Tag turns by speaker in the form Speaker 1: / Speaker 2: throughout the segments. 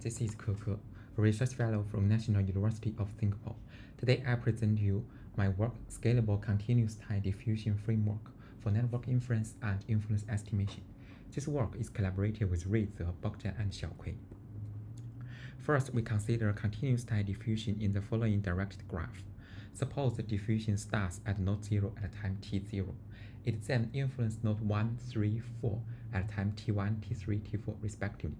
Speaker 1: This is Ke, a research fellow from National University of Singapore. Today I present you my work Scalable Continuous Time Diffusion Framework for Network Inference and Influence Estimation. This work is collaborated with Rui Ze, Bogdan, and Xiaokui. First, we consider continuous time diffusion in the following directed graph. Suppose the diffusion starts at node 0 at time t0. It then influences node 1, 3, 4 at time t1, t3, t4 respectively.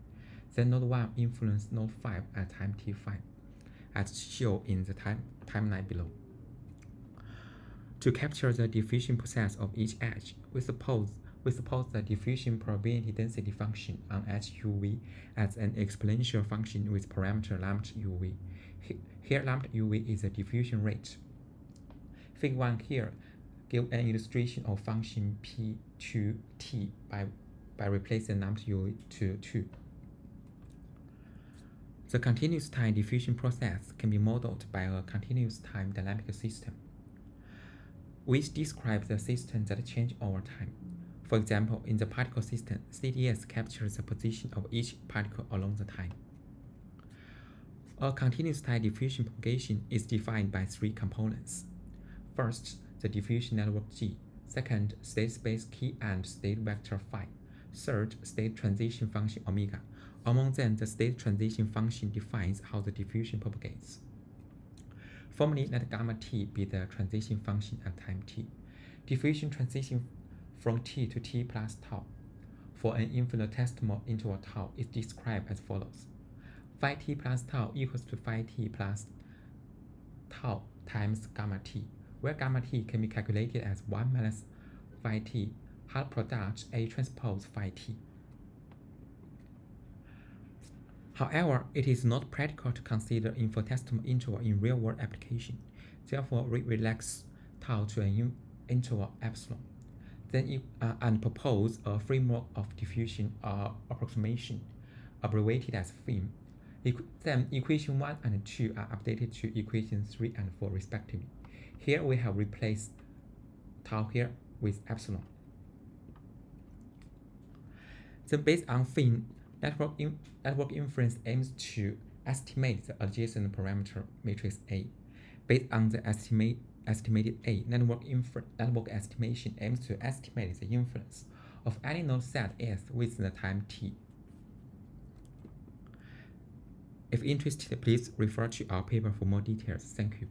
Speaker 1: Then node 1 influences node 5 at time t5, as shown in the time timeline below. To capture the diffusion process of each edge, we suppose we suppose the diffusion probability density function on edge uv as an exponential function with parameter lambda uv. Here lambda uv is the diffusion rate. Figure 1 here give an illustration of function p to t by, by replacing lambda uv to 2. The continuous time diffusion process can be modeled by a continuous time dynamic system, which describes the system that change over time. For example, in the particle system, CDS captures the position of each particle along the time. A continuous time diffusion propagation is defined by three components. First, the diffusion network G. Second, state space chi and state vector phi. Third, state transition function omega. Among them, the state transition function defines how the diffusion propagates. Formally, let gamma t be the transition function at time t. Diffusion transition from t to t plus tau for an infinitesimal interval tau is described as follows. Phi t plus tau equals to phi t plus tau times gamma t, where gamma t can be calculated as 1 minus phi t half product A transpose phi t. However, it is not practical to consider infinitesimal interval in real-world application. Therefore, we relax tau to an interval epsilon. Then uh, and propose a framework of diffusion uh, approximation, abbreviated as FIM. Equ then equation 1 and 2 are updated to equation 3 and 4 respectively. Here we have replaced tau here with epsilon. Then based on FIM, network, in, network inference aims to estimate the adjacent parameter matrix A. Based on the estimate estimated A, network, network estimation aims to estimate the influence of any node set S within the time t. If interested, please refer to our paper for more details. Thank you.